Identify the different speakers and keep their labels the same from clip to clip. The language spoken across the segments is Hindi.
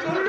Speaker 1: the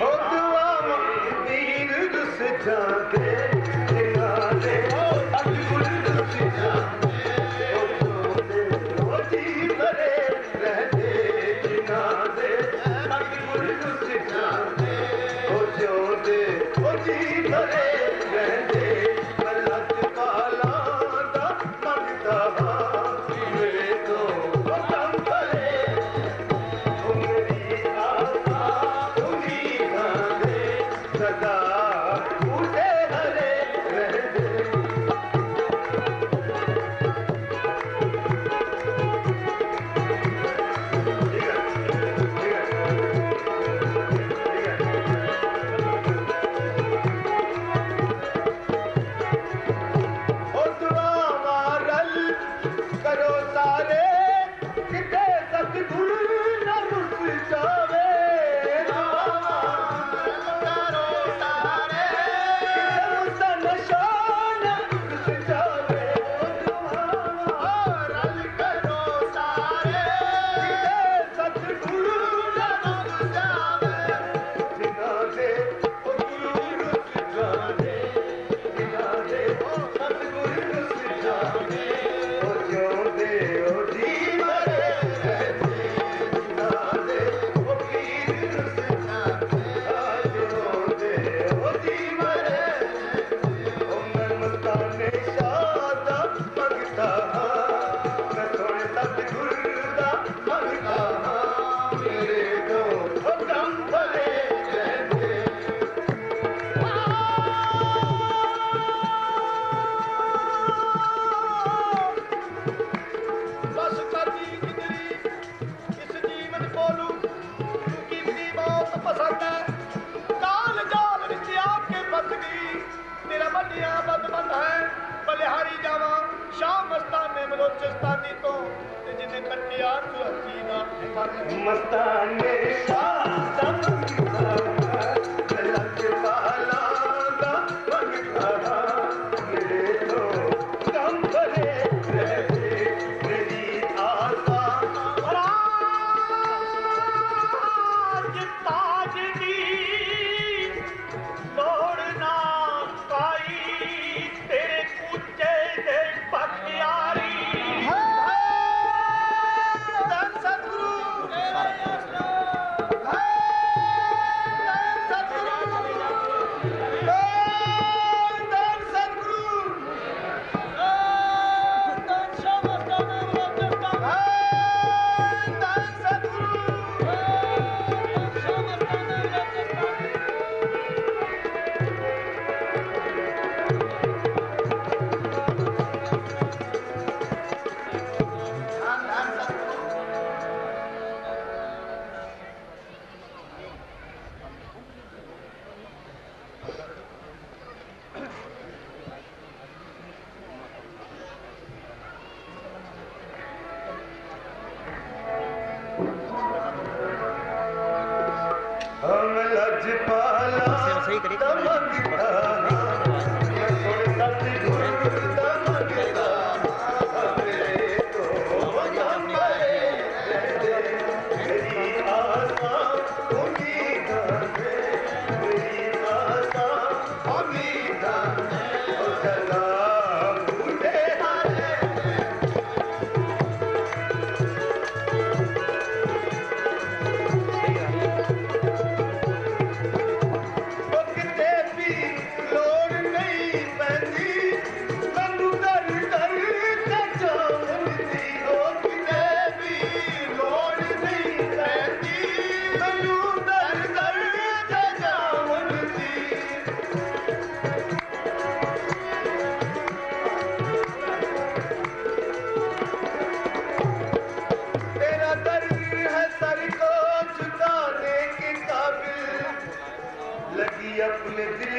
Speaker 1: Oh, do I want to be the sitter? Merci.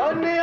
Speaker 1: ਉਹਨੇ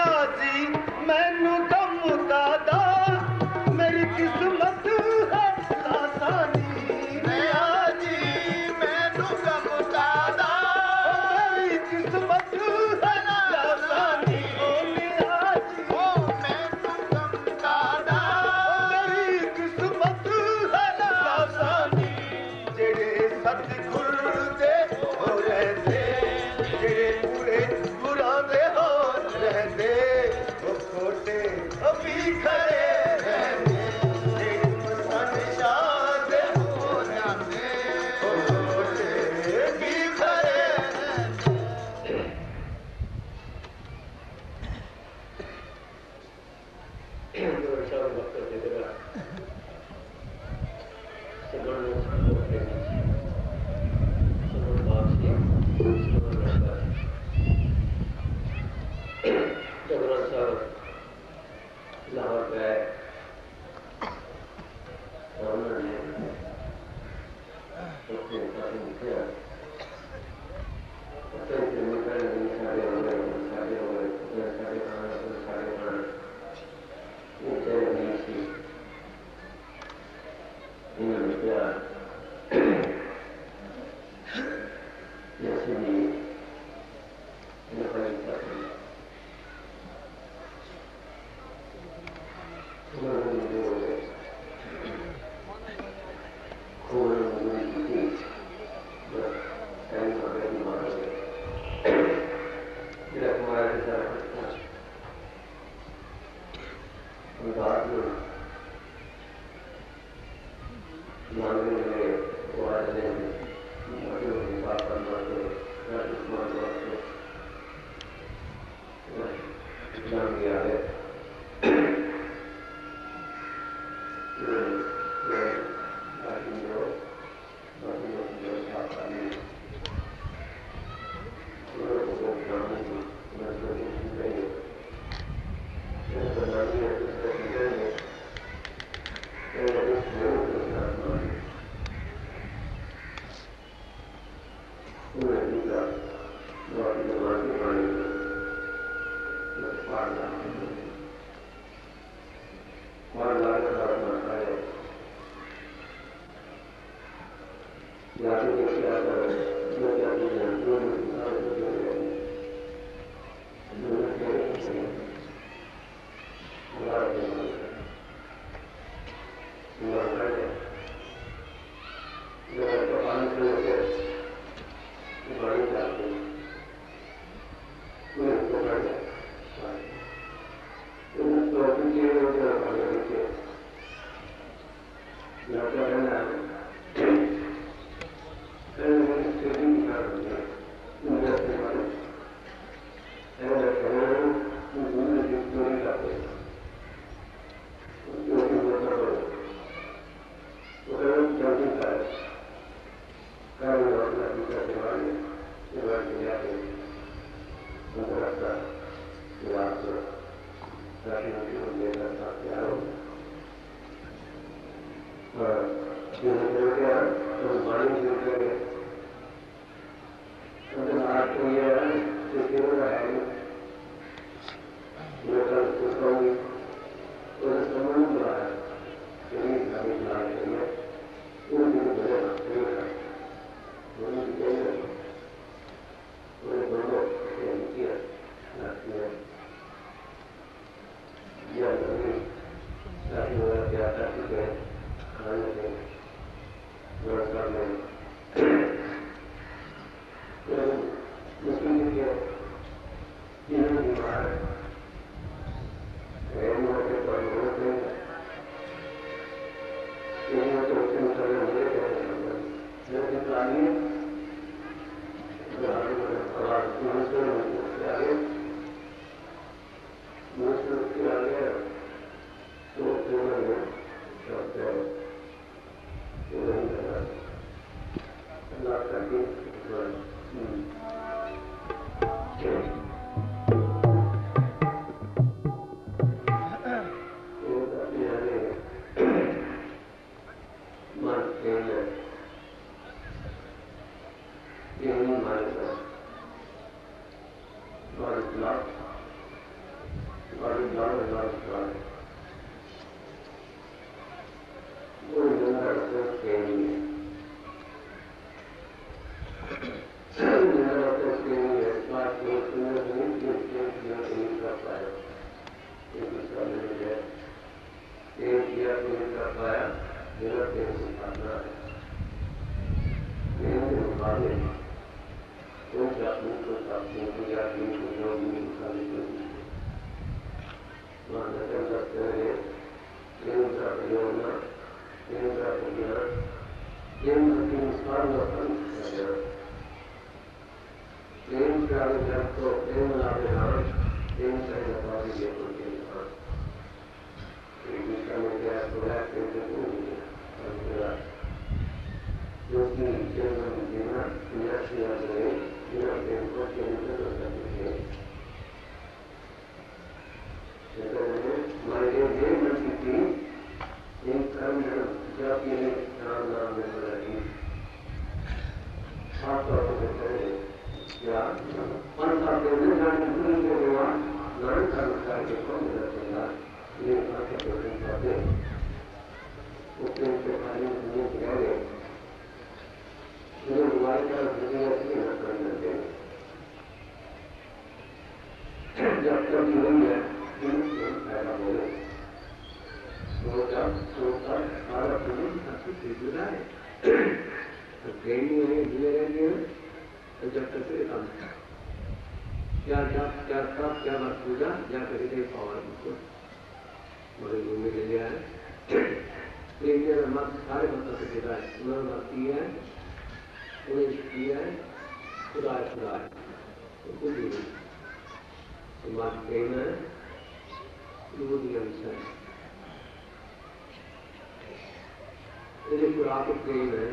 Speaker 1: आप गई है।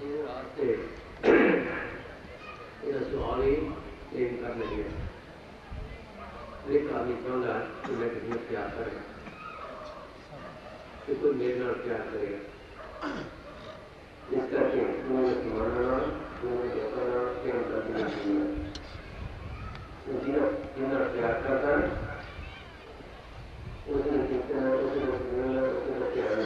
Speaker 1: ये रास्ते
Speaker 2: ये सुहानी
Speaker 3: प्रेम कर
Speaker 2: रही है एक आदमी क्यों ना तुम्हें कितने प्यार करेगा कि कोई मेरे नाल प्यार करेगा इस करके मैंने मरना मैंने
Speaker 4: देखना प्रेम करना जीना जीना प्यार करता उसने कितना, उसने उसने प्यार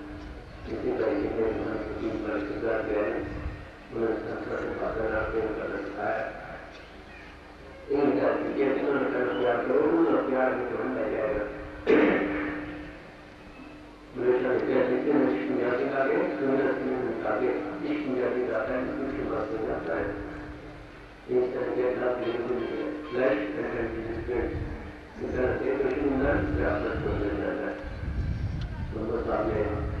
Speaker 4: किसी तरीके से उन्होंने किसी परिस्थिति गए उन्होंने संस्कृत में भाषा प्रेम करना इनका जैसे उन्होंने कर प्यार करो उन्होंने प्यार भी तो बन जाएगा जाति है में इस तरह के बिल्कुल फ्लैश तो सुंदर व्यापक हो जाता है दोनों सामने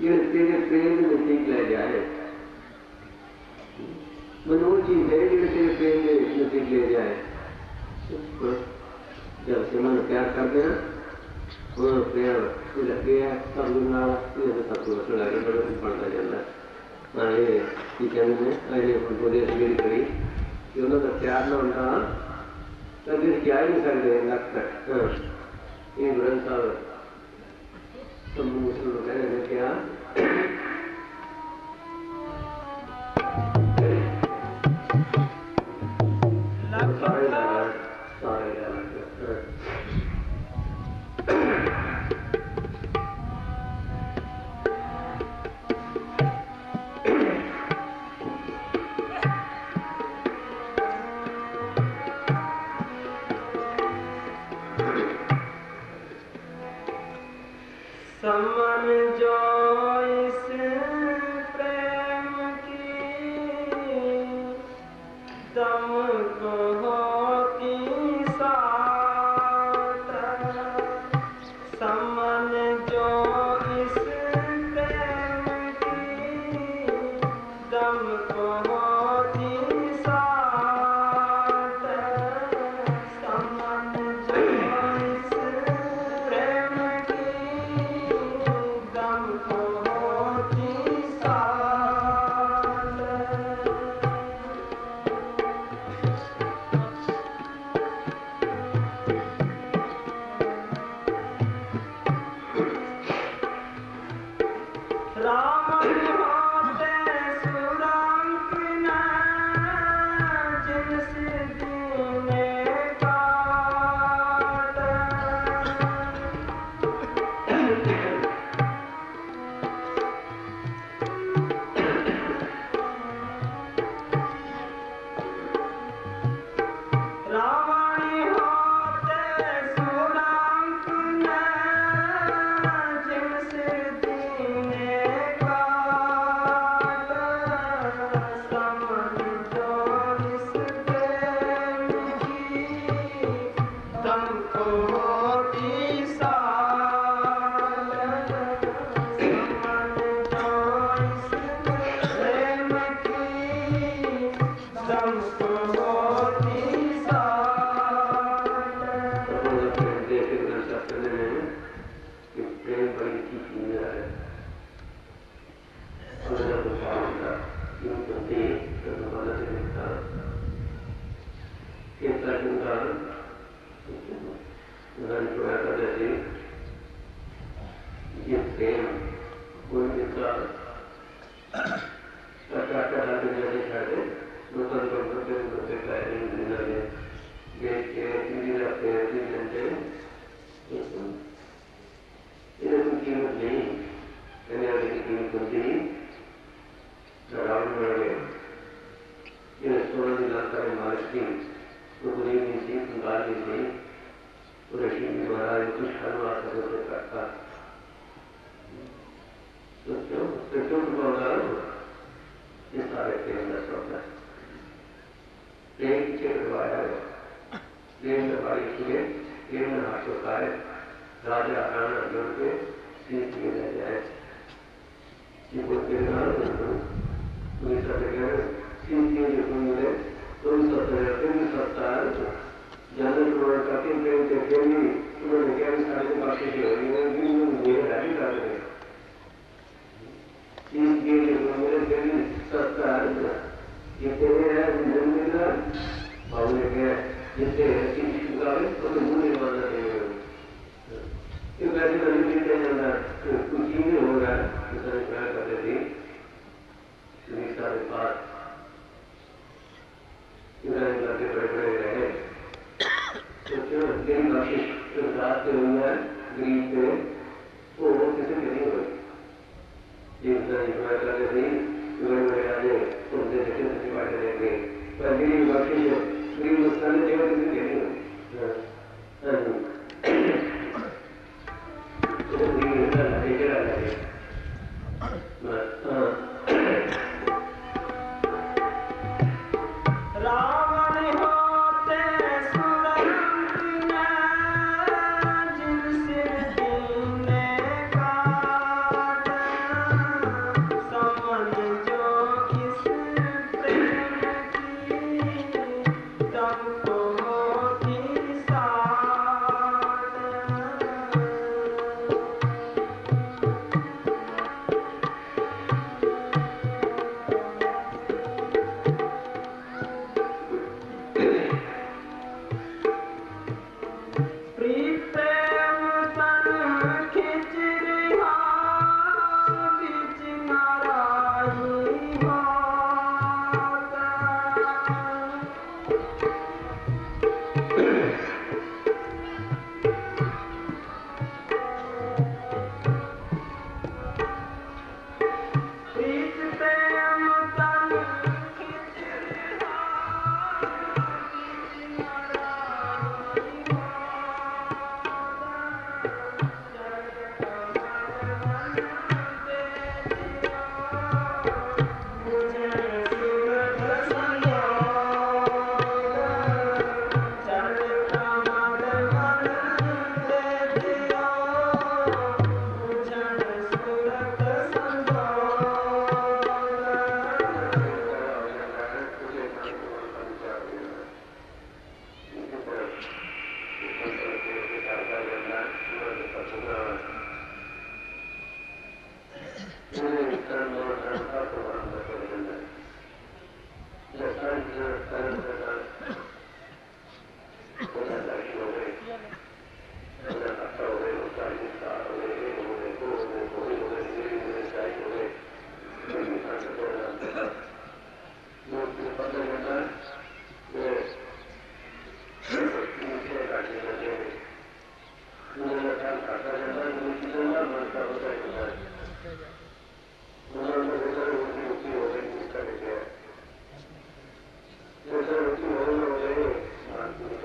Speaker 4: जो तेरे प्रेम के नजदीक ले जाए मैंने वो चीज दे जो तेरे प्रेम के नजदीक ले जाए जब से मन प्यार करते हैं ਉਹਨਾਂ ਪਿਆਰ ਇਹ ਲੱਗਿਆ ਸਭ ਨਾਲ ਇਹ ਤਾਂ ਸਭ ਕੁਝ ਲੱਗ ਰਿਹਾ ਬੜਾ ਪੜਦਾ ਜਾਂਦਾ ਨਾਲੇ ਕੀ ਕਹਿੰਦੇ ਨੇ ਅਜੇ ਬੋਲੇ ਜਿਹੜੀ ਕਰੀ ਕਿ ਉਹਨਾਂ ਦਾ ਪਿਆਰ ਨਾ ਹੁੰਦਾ ਤਾਂ ਫਿਰ ਜਾ ਹੀ तो मुसलमान क्या? को जिनके किसी तो मुझे मानना नहीं होगा तो कहते मैं नहीं लेते जाना कुछ चीज़ें हो रहा है तो सरकार कहते थे श्री साढ़े
Speaker 3: पाँच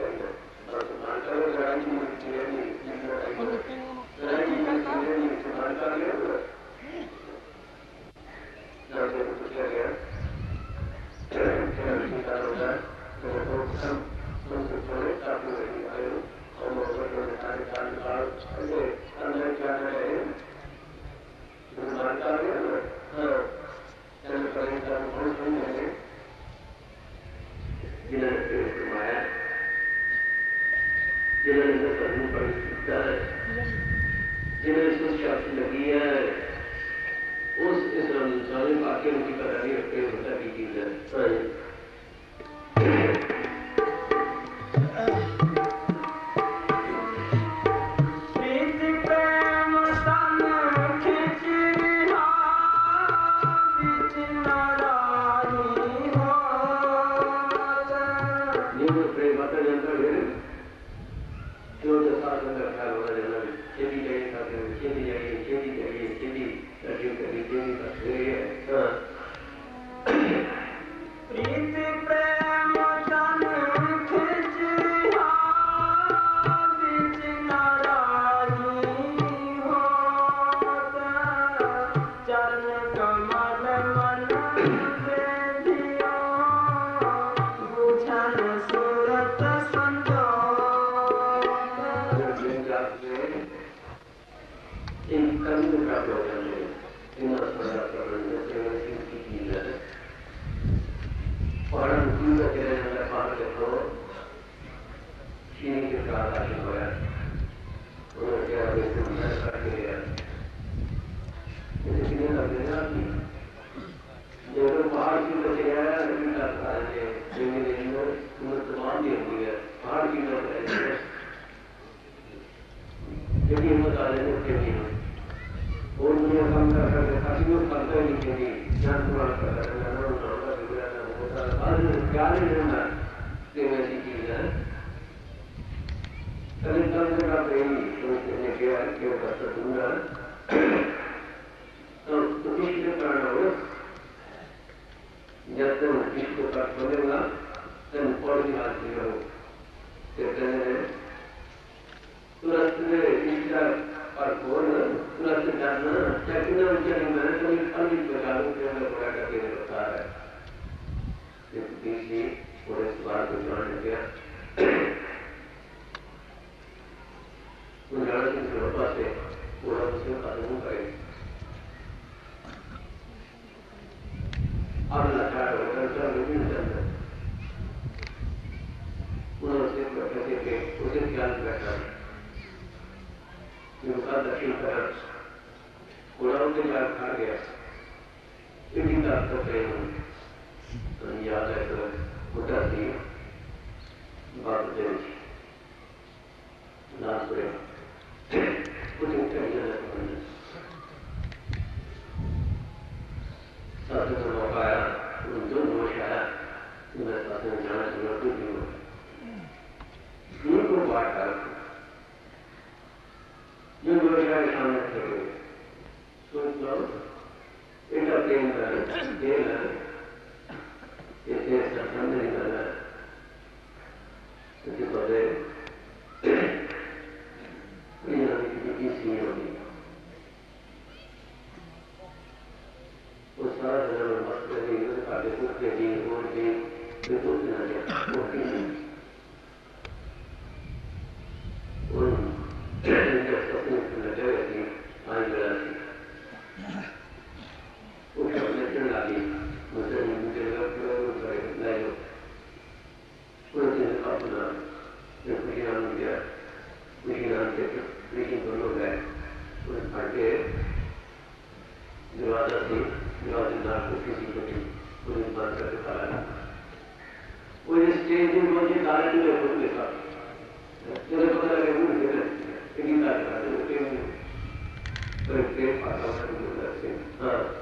Speaker 3: Thank you. आनंद
Speaker 4: प्राप्त होता
Speaker 3: है इतना प्राप्त करना केवल सिंह की है परम जीव के रहने वाले पात्र को चीन के प्राप्त होया नहीं जानता है उनका दक्षिण भारत कोलारू के। बाद खा गया। विभिन्न आपको प्रेम तो याद है। तो उठा दिया बात देव जी नाथ प्रेम कुछ इंटेलिजेंस साथ में तो मौका आया। उन दोनों दोष आया। मेरे साथ में जाना ज़रूरत नहीं होगा। ये कोई वार्तालाप जो व्यवसाय सामने खेले सोच लो इनका केंद्र केंद्र इसे संबंध निकाला क्योंकि पहले वो सारा मस्त रही आगे कुछ रही और भी बिल्कुल
Speaker 4: नहीं Yeah. same part of the same.
Speaker 3: Uh.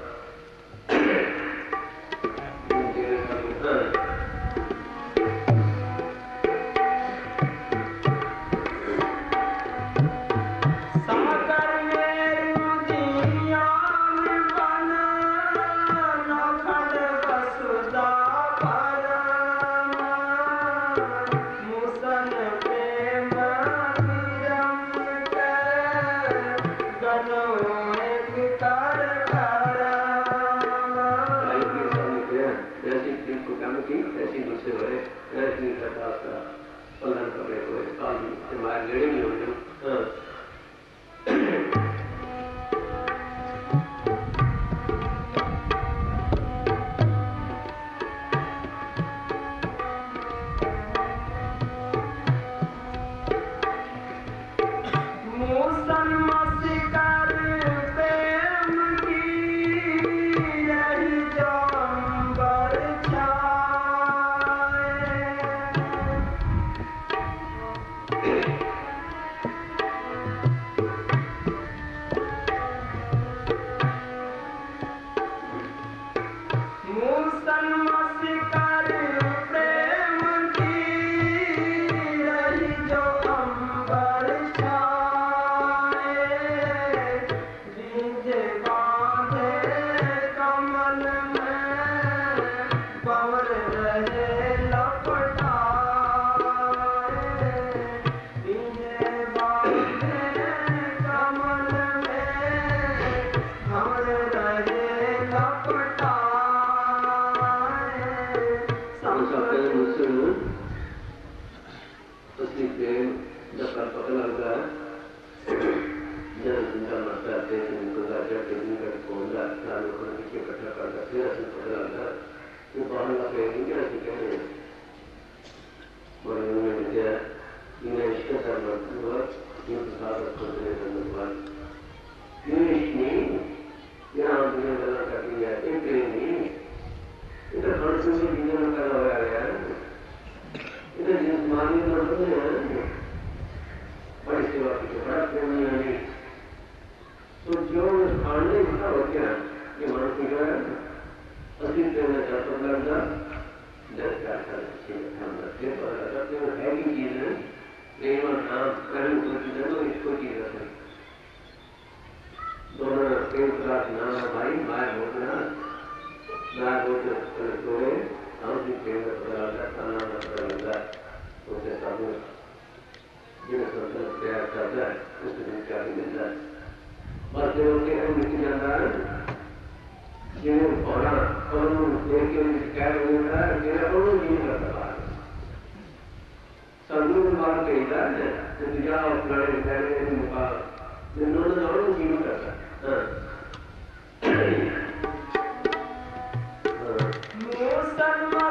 Speaker 3: जाए उसके क्या ही मिल जाए मरते उनके मिट्टी जाना है जिन्हें होना कौन लेके क्या मिल रहा है मेरा कौन नहीं कर रहा है संदूर मार के इलाज है तो जाओ लड़े पहले मुकाल जिन्होंने दोनों
Speaker 4: जीवन कर
Speaker 3: सकते हैं Deus está numa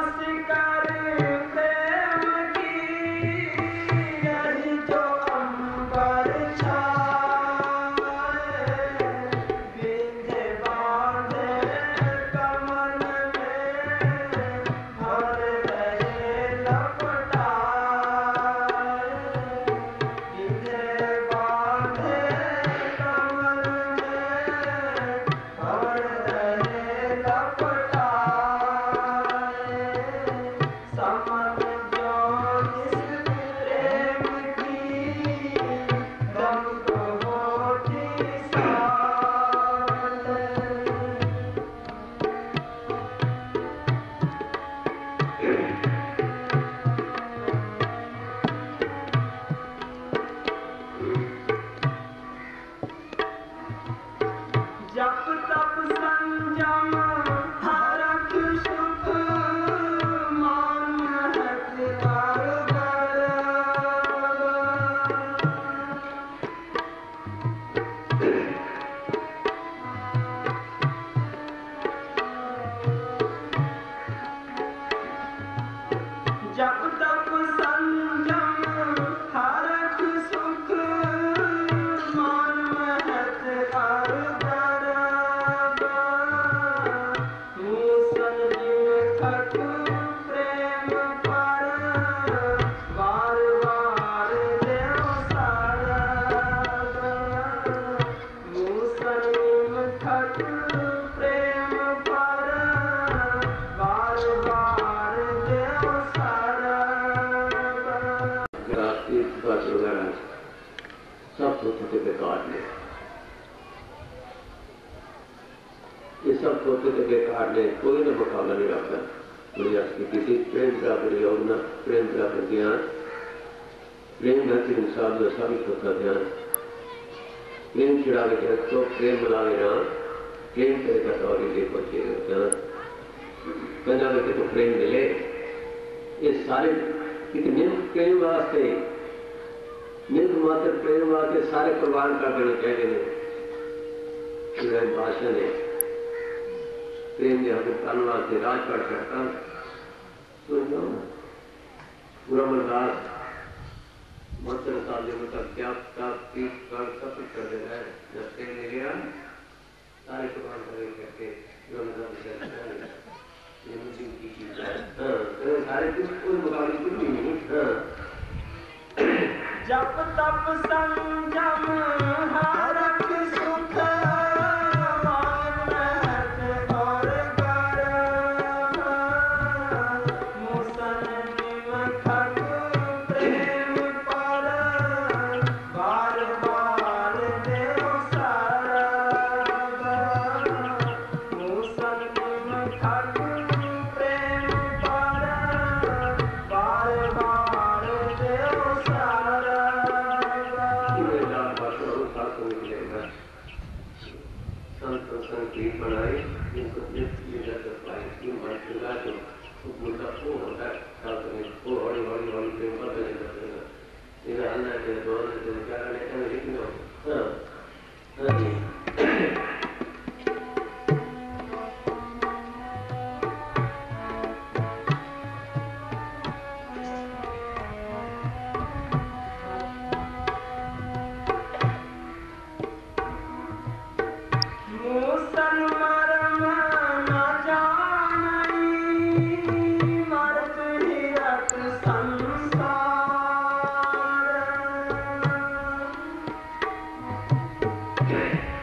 Speaker 3: આગળ કહેલું શિવાય ભાષણે પ્રેમની હવે કાનવાથી રાજપાટ કરતા તો ब्रह्मदास मंत्र साधे मतलब क्या क्या पीठ कर सब कुछ कर देना है। जब से मिलिया सारे प्रमाण करें करके ब्रह्मदास हाँ,
Speaker 4: ये हाँ, संजम Hare 对。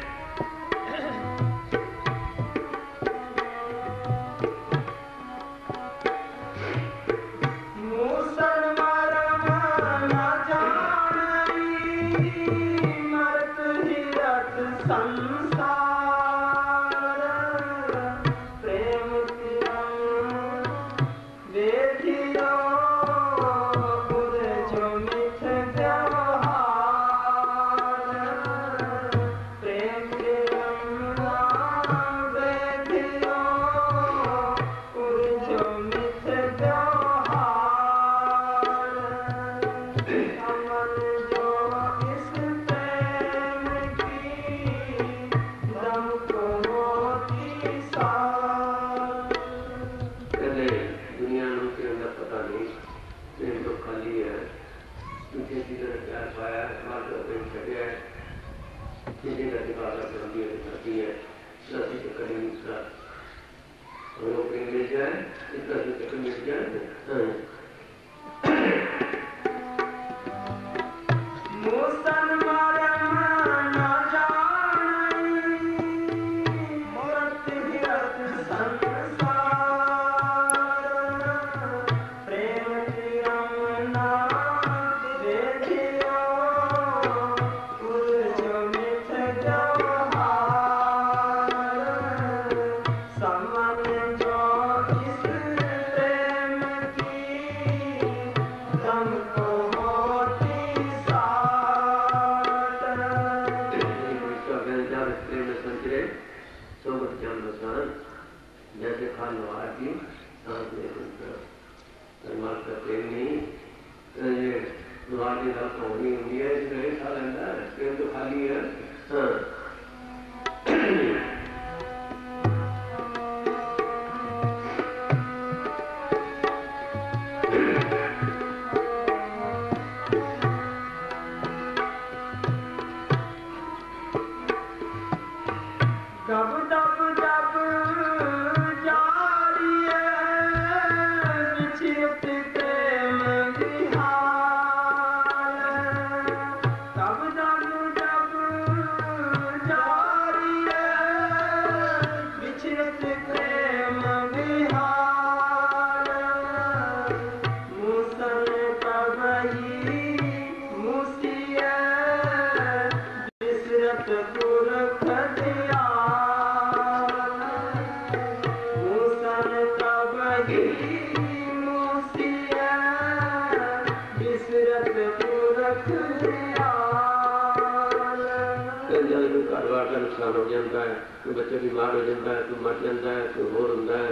Speaker 4: नुकसान हो जाता है कोई बच्चा बीमार हो जाता है कोई मर जाता है कोई होर होता है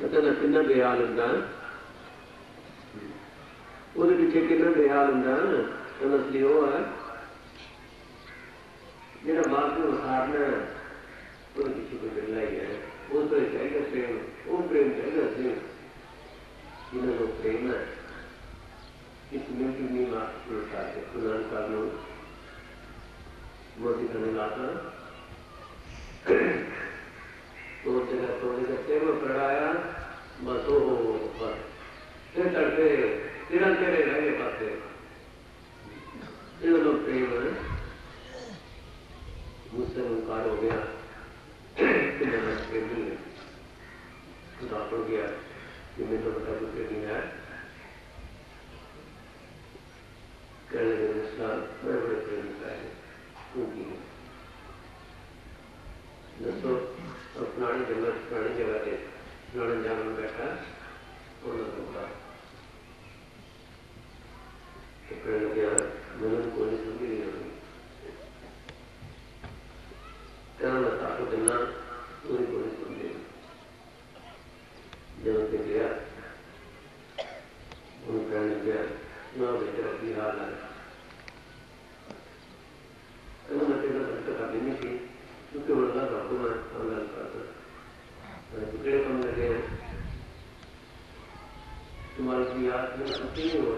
Speaker 4: पता ना किन्ना बेहाल होता है ਉਹਦੇ ਪਿੱਛੇ ਕਿੰਨਾ ਬਿਹਾਲ ਹੁੰਦਾ ਹੈ ਤਾਂ ਅਸਲੀ ਉਹ ਹੈ ਜਿਹੜਾ ਮਾਲਕ ਨੂੰ ਵਸਾਰਨਾ ਹੈ ਉਹਦੇ ਪਿੱਛੇ ਕੋਈ ਬਿਰਲਾ ਹੀ ਹੈ ਉਹ ਤੋਂ ਚਾਹੀਦਾ ਪ੍ਰੇਮ ਉਹ ਪ੍ਰੇਮ ਚਾਹੀਦਾ ਸੀ ਇਹਨਾਂ ਨੂੰ ਪ੍ਰੇਮ ਹੈ ਇਸ ਮਿੰਟ ਦੀ ਮਾਤ ਨੂੰ ਸਾਥੇ ਉਹਨਾਂ ਕਰ ਨੂੰ मोदी करने लाता तो जगह थोड़ी करते हुए पढ़ाया बस हो बस फिर करते तेरा तेरे रहे पाते ये लोग प्रेम है। मुझसे मुनकार हो गया। कि प्रेम है। खुदा हो गया कि मैं तो बता कुछ नहीं है। कहने लगे मुस्कान मैं बड़े प्रेम का है। क्योंकि दोस्तों और पुरानी जगह पुरानी जगह पे पुराने जगह में बैठा उन्होंने रोका तो कहने लगे यार मैंने को नहीं सुन नहीं होगी कहना लगा तो देना पूरी को नहीं रही जब के गया उन्होंने कहने लगे ना बेटा की हाल है Kalau nanti nak cakap ini की याद